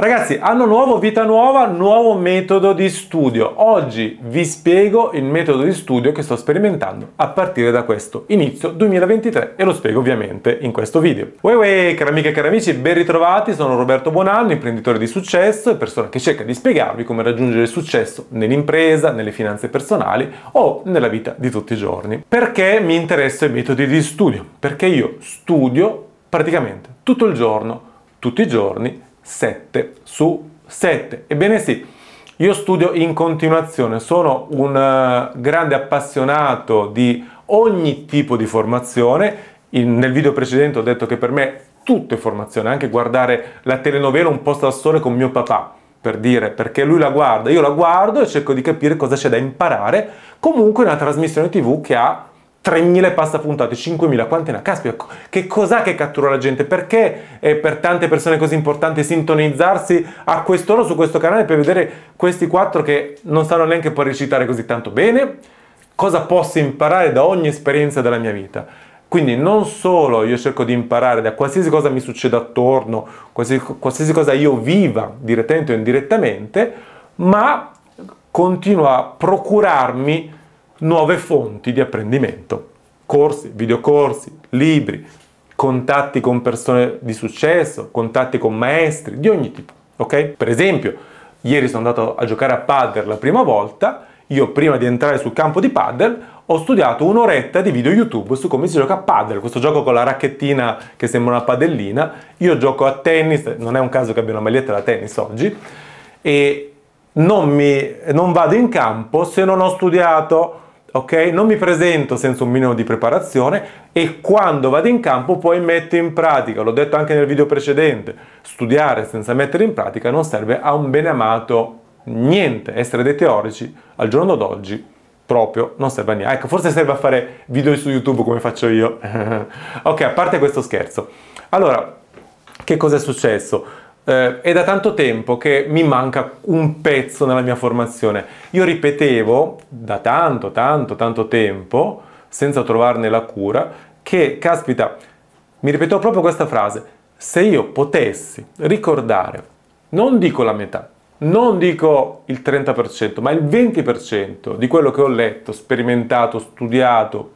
Ragazzi, anno nuovo, vita nuova, nuovo metodo di studio. Oggi vi spiego il metodo di studio che sto sperimentando a partire da questo inizio 2023 e lo spiego ovviamente in questo video. Uè uè, cari amiche e cari amici, ben ritrovati, sono Roberto Bonanno, imprenditore di successo e persona che cerca di spiegarvi come raggiungere il successo nell'impresa, nelle finanze personali o nella vita di tutti i giorni. Perché mi interessa i metodi di studio? Perché io studio praticamente tutto il giorno, tutti i giorni 7 su 7. Ebbene sì, io studio in continuazione, sono un uh, grande appassionato di ogni tipo di formazione. In, nel video precedente ho detto che per me tutto è formazione, anche guardare la telenovela Un posto al sole con mio papà, per dire, perché lui la guarda, io la guardo e cerco di capire cosa c'è da imparare. Comunque una trasmissione TV che ha 3.000 pasta puntate, 5.000, quante ne ha? Caspita, che cos'ha che cattura la gente? Perché è per tante persone così importanti sintonizzarsi a quest'ora su questo canale per vedere questi quattro che non sanno neanche poi recitare così tanto bene? Cosa posso imparare da ogni esperienza della mia vita? Quindi non solo io cerco di imparare da qualsiasi cosa mi succeda attorno, qualsiasi, qualsiasi cosa io viva direttamente o indirettamente, ma continuo a procurarmi nuove fonti di apprendimento, corsi, videocorsi, libri, contatti con persone di successo, contatti con maestri di ogni tipo, ok? Per esempio, ieri sono andato a giocare a paddle la prima volta, io prima di entrare sul campo di paddle ho studiato un'oretta di video YouTube su come si gioca a paddle, questo gioco con la racchettina che sembra una padellina. Io gioco a tennis, non è un caso che abbia una maglietta da tennis oggi, e non, mi, non vado in campo se non ho studiato ok? Non mi presento senza un minimo di preparazione e quando vado in campo poi metto in pratica, l'ho detto anche nel video precedente, studiare senza mettere in pratica non serve a un bene amato niente, essere dei teorici al giorno d'oggi proprio non serve a niente. Ecco, forse serve a fare video su YouTube come faccio io. ok, a parte questo scherzo. Allora, che cosa è successo? Eh, è da tanto tempo che mi manca un pezzo nella mia formazione. Io ripetevo da tanto, tanto, tanto tempo, senza trovarne la cura, che, caspita, mi ripetevo proprio questa frase, se io potessi ricordare, non dico la metà, non dico il 30%, ma il 20% di quello che ho letto, sperimentato, studiato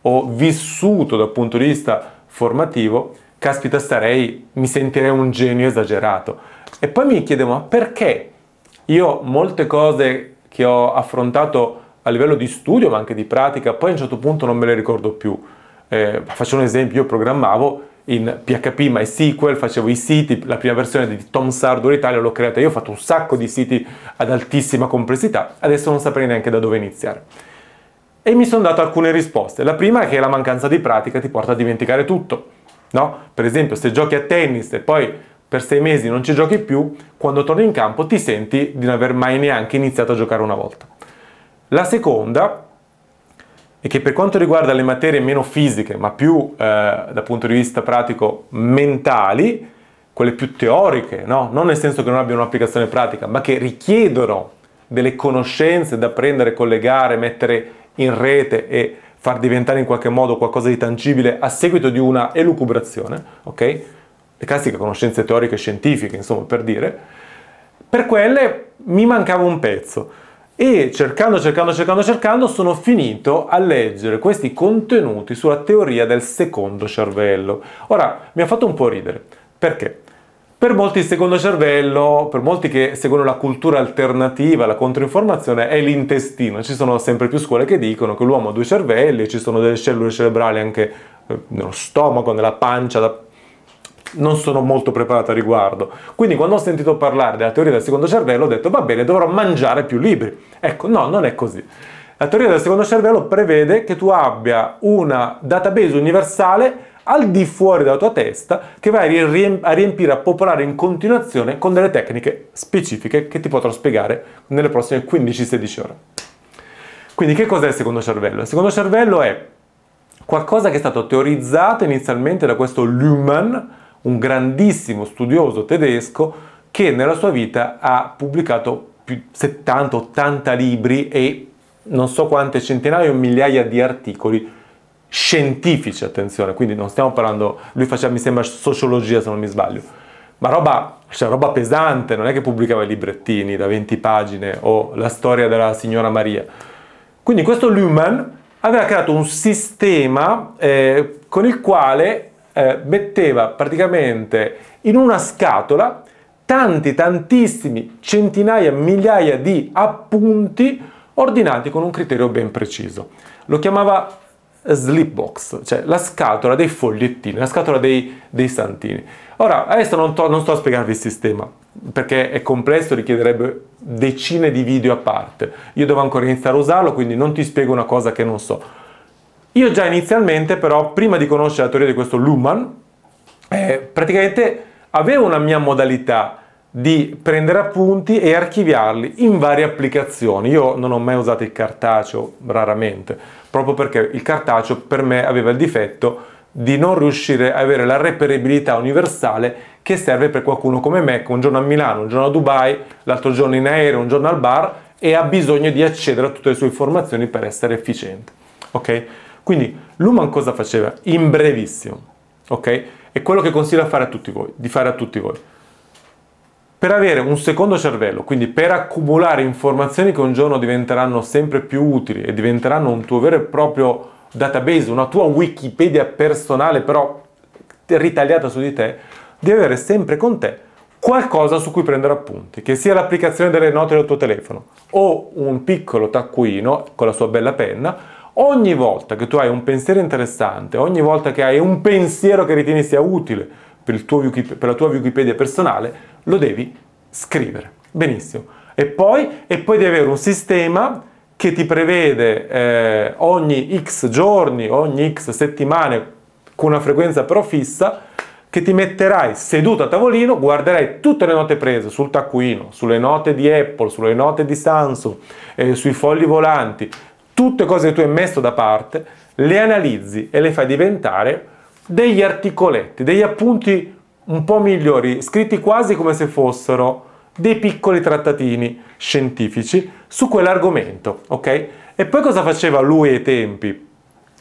o vissuto dal punto di vista formativo, caspita starei, mi sentirei un genio esagerato. E poi mi chiedevo, ma perché io molte cose che ho affrontato a livello di studio, ma anche di pratica, poi a un certo punto non me le ricordo più. Eh, faccio un esempio, io programmavo in PHP MySQL, facevo i siti, la prima versione di Tom Sardo Italia l'ho creata io, ho fatto un sacco di siti ad altissima complessità, adesso non saprei neanche da dove iniziare. E mi sono dato alcune risposte. La prima è che la mancanza di pratica ti porta a dimenticare tutto. No? Per esempio, se giochi a tennis e poi per sei mesi non ci giochi più, quando torni in campo ti senti di non aver mai neanche iniziato a giocare una volta. La seconda è che per quanto riguarda le materie meno fisiche, ma più eh, dal punto di vista pratico mentali, quelle più teoriche, no? non nel senso che non abbiano un'applicazione pratica, ma che richiedono delle conoscenze da prendere, collegare, mettere in rete e far diventare in qualche modo qualcosa di tangibile a seguito di una elucubrazione, ok? Le classiche conoscenze teoriche scientifiche, insomma, per dire. Per quelle mi mancava un pezzo e cercando, cercando, cercando, cercando sono finito a leggere questi contenuti sulla teoria del secondo cervello. Ora, mi ha fatto un po' ridere. Perché? Per molti il secondo cervello, per molti che seguono la cultura alternativa, la controinformazione, è l'intestino. Ci sono sempre più scuole che dicono che l'uomo ha due cervelli, ci sono delle cellule cerebrali anche eh, nello stomaco, nella pancia. Da... Non sono molto preparato a riguardo. Quindi quando ho sentito parlare della teoria del secondo cervello ho detto va bene, dovrò mangiare più libri. Ecco, no, non è così. La teoria del secondo cervello prevede che tu abbia una database universale al di fuori della tua testa che vai a riempire, a popolare in continuazione con delle tecniche specifiche che ti potrò spiegare nelle prossime 15-16 ore. Quindi che cos'è il secondo cervello? Il secondo cervello è qualcosa che è stato teorizzato inizialmente da questo Luhmann, un grandissimo studioso tedesco che nella sua vita ha pubblicato più 70-80 libri e non so quante centinaia o migliaia di articoli scientifici, attenzione, quindi non stiamo parlando, lui faceva mi sembra sociologia se non mi sbaglio, ma roba cioè roba pesante, non è che pubblicava i librettini da 20 pagine o la storia della signora Maria. Quindi questo Luhmann aveva creato un sistema eh, con il quale eh, metteva praticamente in una scatola tanti, tantissimi, centinaia, migliaia di appunti ordinati con un criterio ben preciso. Lo chiamava slipbox, cioè la scatola dei fogliettini, la scatola dei, dei santini. Ora, adesso non, to, non sto a spiegarvi il sistema, perché è complesso, richiederebbe decine di video a parte. Io devo ancora iniziare a usarlo, quindi non ti spiego una cosa che non so. Io già inizialmente, però, prima di conoscere la teoria di questo Luhmann, eh, praticamente avevo una mia modalità di prendere appunti e archiviarli in varie applicazioni. Io non ho mai usato il cartaceo, raramente, proprio perché il cartaceo per me aveva il difetto di non riuscire a avere la reperibilità universale che serve per qualcuno come me che un giorno a Milano, un giorno a Dubai, l'altro giorno in aereo, un giorno al bar e ha bisogno di accedere a tutte le sue informazioni per essere efficiente. Ok? Quindi Luhmann cosa faceva? In brevissimo, ok? È quello che consiglio a fare a tutti voi, di fare a tutti voi. Per avere un secondo cervello, quindi per accumulare informazioni che un giorno diventeranno sempre più utili e diventeranno un tuo vero e proprio database, una tua Wikipedia personale però ritagliata su di te, devi avere sempre con te qualcosa su cui prendere appunti, che sia l'applicazione delle note del tuo telefono o un piccolo taccuino con la sua bella penna. Ogni volta che tu hai un pensiero interessante, ogni volta che hai un pensiero che ritieni sia utile per, tuo, per la tua Wikipedia personale, lo devi scrivere. Benissimo. E poi, e poi devi avere un sistema che ti prevede eh, ogni x giorni, ogni x settimane, con una frequenza però fissa, che ti metterai seduto a tavolino, guarderai tutte le note prese sul taccuino, sulle note di Apple, sulle note di Samsung, eh, sui fogli volanti, tutte cose che tu hai messo da parte, le analizzi e le fai diventare degli articoletti, degli appunti un po' migliori, scritti quasi come se fossero dei piccoli trattatini scientifici su quell'argomento, ok? E poi cosa faceva lui ai tempi?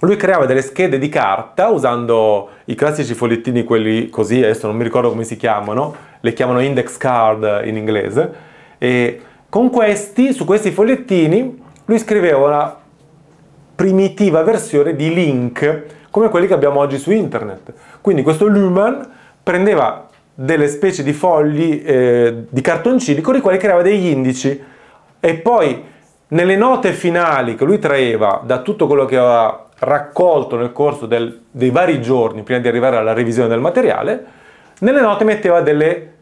Lui creava delle schede di carta usando i classici fogliettini, quelli così, adesso non mi ricordo come si chiamano, le chiamano index card in inglese, e con questi, su questi fogliettini, lui scriveva una primitiva versione di link, come quelli che abbiamo oggi su internet. Quindi questo Luhmann prendeva delle specie di fogli eh, di cartoncini con i quali creava degli indici e poi nelle note finali che lui traeva da tutto quello che aveva raccolto nel corso del, dei vari giorni prima di arrivare alla revisione del materiale, nelle note metteva delle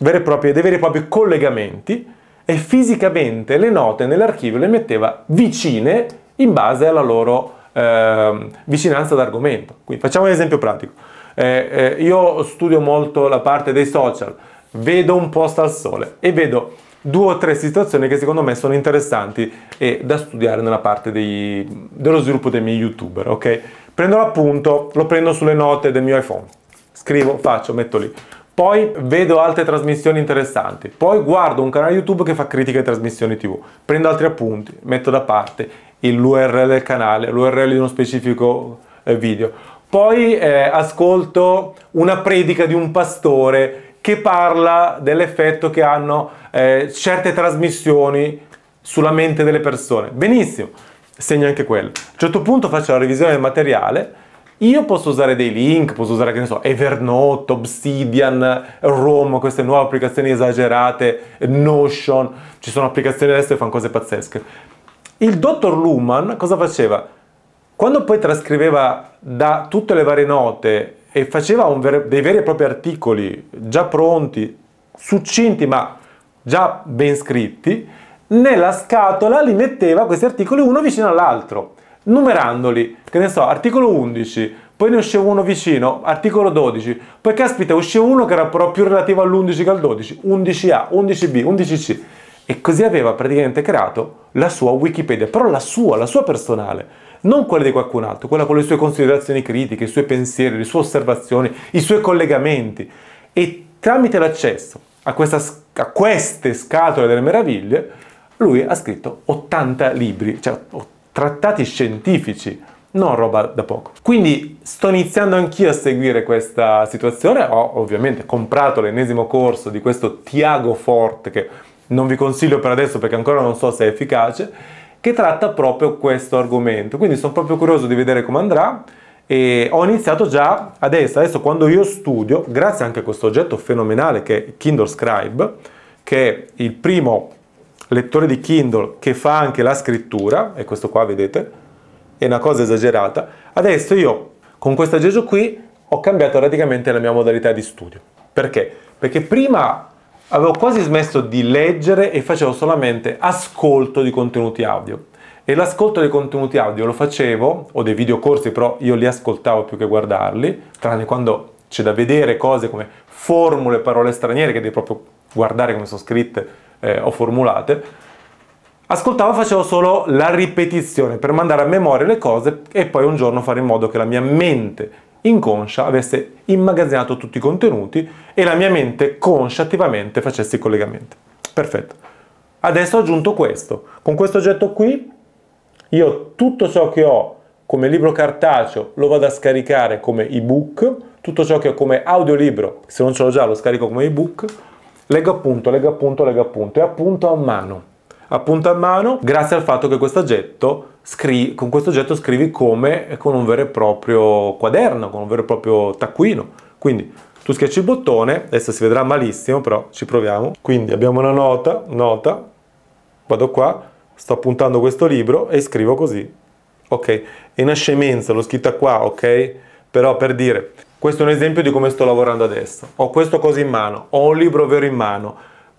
vere e proprie, dei veri e propri collegamenti e fisicamente le note nell'archivio le metteva vicine in base alla loro eh, vicinanza d'argomento. Quindi facciamo un esempio pratico. Eh, eh, io studio molto la parte dei social, vedo un post al sole e vedo due o tre situazioni che secondo me sono interessanti e da studiare nella parte dei, dello sviluppo dei miei youtuber, ok? Prendo l'appunto, lo prendo sulle note del mio iPhone, scrivo, faccio, metto lì. Poi vedo altre trasmissioni interessanti, poi guardo un canale YouTube che fa critiche ai trasmissioni TV, prendo altri appunti, metto da parte l'URL del canale, l'URL di uno specifico eh, video poi eh, ascolto una predica di un pastore che parla dell'effetto che hanno eh, certe trasmissioni sulla mente delle persone. Benissimo, segno anche quello. A un certo punto faccio la revisione del materiale. Io posso usare dei link, posso usare, che ne so, Evernote, Obsidian, Rome, queste nuove applicazioni esagerate, Notion, ci sono applicazioni adesso che fanno cose pazzesche. Il dottor Luhmann cosa faceva? Quando poi trascriveva da tutte le varie note e faceva ver- dei veri e propri articoli già pronti, succinti ma già ben scritti, nella scatola li metteva questi articoli uno vicino all'altro, numerandoli, che ne so, articolo 11, poi ne usciva uno vicino, articolo 12, poi caspita usciva uno che era però più relativo all'11 che al 12, 11A, 11B, 11C, e così aveva praticamente creato la sua Wikipedia, però la sua, la sua personale non quella di qualcun altro, quella con le sue considerazioni critiche, i suoi pensieri, le sue osservazioni, i suoi collegamenti. E tramite l'accesso a, questa, a queste scatole delle meraviglie, lui ha scritto 80 libri, cioè trattati scientifici, non roba da poco. Quindi sto iniziando anch'io a seguire questa situazione, ho ovviamente comprato l'ennesimo corso di questo Tiago Forte che non vi consiglio per adesso perché ancora non so se è efficace, che tratta proprio questo argomento. Quindi sono proprio curioso di vedere come andrà e ho iniziato già adesso, adesso quando io studio, grazie anche a questo oggetto fenomenale che è Kindle Scribe, che è il primo lettore di Kindle che fa anche la scrittura, e questo qua vedete, è una cosa esagerata. Adesso io con questo aggeggio qui ho cambiato radicalmente la mia modalità di studio. Perché? Perché prima avevo quasi smesso di leggere e facevo solamente ascolto di contenuti audio. E l'ascolto dei contenuti audio lo facevo, o dei videocorsi, però io li ascoltavo più che guardarli, tranne quando c'è da vedere cose come formule, parole straniere che devi proprio guardare come sono scritte eh, o formulate. Ascoltavo, facevo solo la ripetizione per mandare a memoria le cose e poi un giorno fare in modo che la mia mente inconscia avesse immagazzinato tutti i contenuti e la mia mente conscia attivamente facesse i collegamenti. Perfetto. Adesso ho aggiunto questo. Con questo oggetto qui io tutto ciò che ho come libro cartaceo lo vado a scaricare come ebook, tutto ciò che ho come audiolibro, se non ce l'ho già lo scarico come ebook, leggo appunto, leggo appunto, leggo appunto e appunto a mano. Appunto a mano grazie al fatto che questo oggetto scri- con questo oggetto scrivi come con un vero e proprio quaderno, con un vero e proprio taccuino. Quindi tu schiacci il bottone, adesso si vedrà malissimo, però ci proviamo. Quindi abbiamo una nota, nota, vado qua, sto appuntando questo libro e scrivo così. Ok, è una scemenza, l'ho scritta qua, ok? Però per dire, questo è un esempio di come sto lavorando adesso. Ho questo coso in mano, ho un libro vero in mano,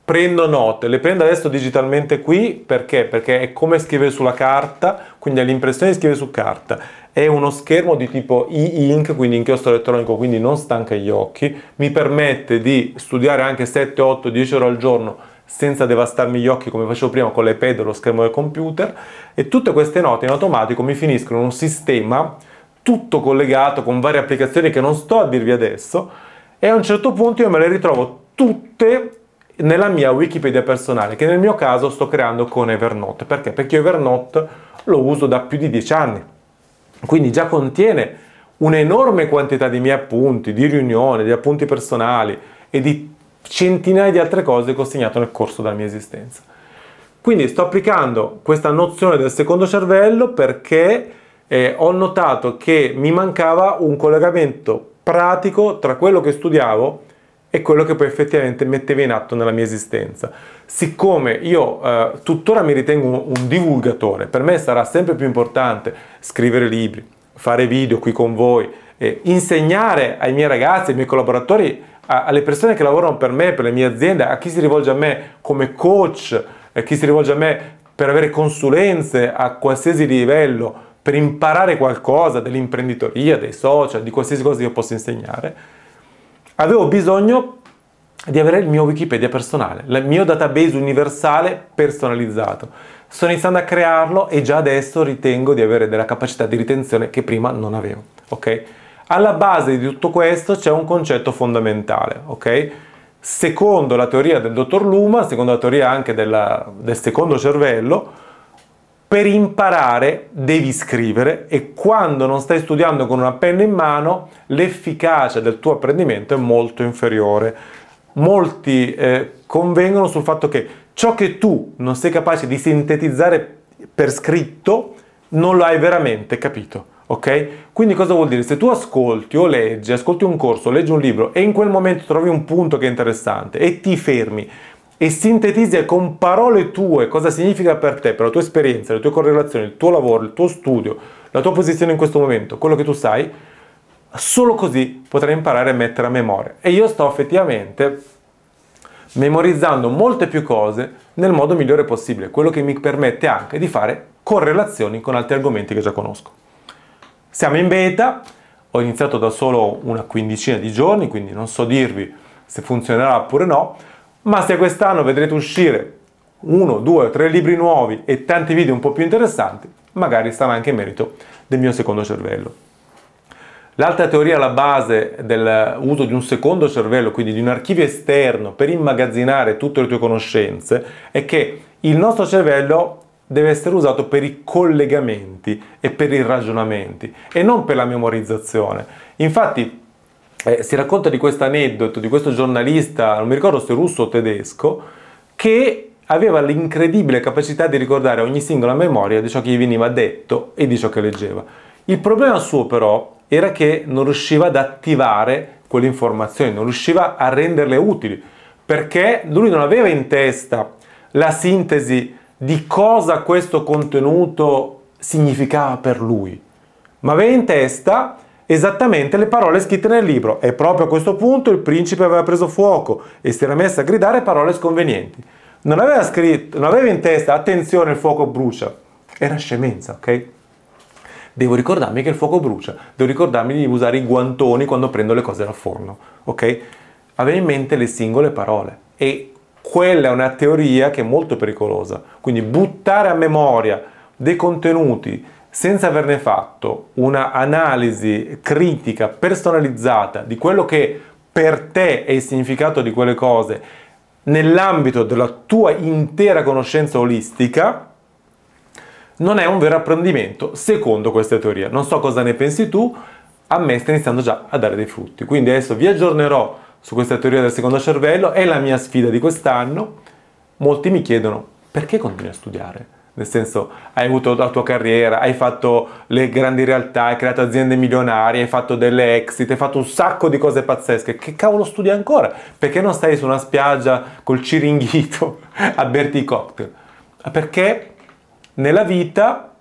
prendo note, le prendo adesso digitalmente qui perché? Perché è come scrivere sulla carta, quindi è l'impressione di scrivere su carta. È uno schermo di tipo e-ink, quindi inchiostro elettronico, quindi non stanca gli occhi, mi permette di studiare anche 7, 8, 10 ore al giorno senza devastarmi gli occhi come facevo prima con l'iPad o lo schermo del computer e tutte queste note in automatico mi finiscono in un sistema tutto collegato con varie applicazioni che non sto a dirvi adesso e a un certo punto io me le ritrovo tutte nella mia Wikipedia personale, che nel mio caso sto creando con Evernote. Perché? Perché Evernote lo uso da più di dieci anni. Quindi già contiene un'enorme quantità di miei appunti, di riunioni, di appunti personali e di centinaia di altre cose che ho segnato nel corso della mia esistenza. Quindi sto applicando questa nozione del secondo cervello perché eh, ho notato che mi mancava un collegamento pratico tra quello che studiavo è quello che poi effettivamente metteva in atto nella mia esistenza. Siccome io eh, tuttora mi ritengo un, un divulgatore, per me sarà sempre più importante scrivere libri, fare video qui con voi, eh, insegnare ai miei ragazzi, ai miei collaboratori, a, alle persone che lavorano per me, per le mie aziende, a chi si rivolge a me come coach, a chi si rivolge a me per avere consulenze a qualsiasi livello, per imparare qualcosa dell'imprenditoria, dei social, di qualsiasi cosa che io possa insegnare avevo bisogno di avere il mio Wikipedia personale, il mio database universale personalizzato. Sto iniziando a crearlo e già adesso ritengo di avere della capacità di ritenzione che prima non avevo, ok? Alla base di tutto questo c'è un concetto fondamentale, ok? Secondo la teoria del dottor Luma, secondo la teoria anche della, del secondo cervello, per imparare devi scrivere e quando non stai studiando con una penna in mano l'efficacia del tuo apprendimento è molto inferiore. Molti eh, convengono sul fatto che ciò che tu non sei capace di sintetizzare per scritto non lo hai veramente capito. Ok? Quindi cosa vuol dire? Se tu ascolti o leggi, ascolti un corso, leggi un libro e in quel momento trovi un punto che è interessante e ti fermi e sintetizzi con parole tue cosa significa per te, per la tua esperienza, le tue correlazioni, il tuo lavoro, il tuo studio, la tua posizione in questo momento, quello che tu sai, solo così potrai imparare a mettere a memoria. E io sto effettivamente memorizzando molte più cose nel modo migliore possibile, quello che mi permette anche di fare correlazioni con altri argomenti che già conosco. Siamo in beta, ho iniziato da solo una quindicina di giorni, quindi non so dirvi se funzionerà oppure no, ma se quest'anno vedrete uscire uno, due, tre libri nuovi e tanti video un po' più interessanti, magari sarà anche merito del mio secondo cervello. L'altra teoria alla base dell'uso di un secondo cervello, quindi di un archivio esterno per immagazzinare tutte le tue conoscenze, è che il nostro cervello deve essere usato per i collegamenti e per i ragionamenti e non per la memorizzazione. Infatti eh, si racconta di questo aneddoto di questo giornalista, non mi ricordo se russo o tedesco, che aveva l'incredibile capacità di ricordare ogni singola memoria di ciò che gli veniva detto e di ciò che leggeva. Il problema suo però era che non riusciva ad attivare quelle informazioni, non riusciva a renderle utili, perché lui non aveva in testa la sintesi di cosa questo contenuto significava per lui, ma aveva in testa esattamente le parole scritte nel libro e proprio a questo punto il principe aveva preso fuoco e si era messo a gridare parole sconvenienti. Non aveva scritto, non aveva in testa, attenzione il fuoco brucia, era scemenza, ok? Devo ricordarmi che il fuoco brucia, devo ricordarmi di usare i guantoni quando prendo le cose dal forno, ok? Aveva in mente le singole parole e quella è una teoria che è molto pericolosa. Quindi buttare a memoria dei contenuti senza averne fatto una analisi critica, personalizzata di quello che per te è il significato di quelle cose nell'ambito della tua intera conoscenza olistica, non è un vero apprendimento secondo questa teoria. Non so cosa ne pensi tu, a me sta iniziando già a dare dei frutti. Quindi adesso vi aggiornerò su questa teoria del secondo cervello, è la mia sfida di quest'anno. Molti mi chiedono perché continui a studiare? Nel senso, hai avuto la tua carriera, hai fatto le grandi realtà, hai creato aziende milionarie, hai fatto delle exit, hai fatto un sacco di cose pazzesche. Che cavolo studi ancora? Perché non stai su una spiaggia col ciringhito a berti i cocktail? Perché nella vita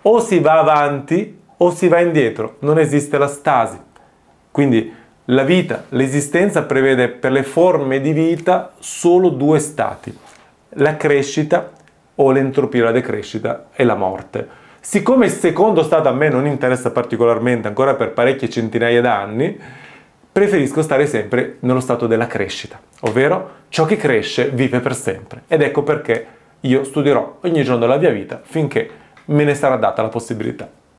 o si va avanti o si va indietro, non esiste la stasi. Quindi la vita, l'esistenza prevede per le forme di vita solo due stati, la crescita o l'entropia, la decrescita e la morte. Siccome il secondo stato a me non interessa particolarmente ancora per parecchie centinaia d'anni, preferisco stare sempre nello stato della crescita, ovvero ciò che cresce vive per sempre. Ed ecco perché io studierò ogni giorno della mia vita finché me ne sarà data la possibilità.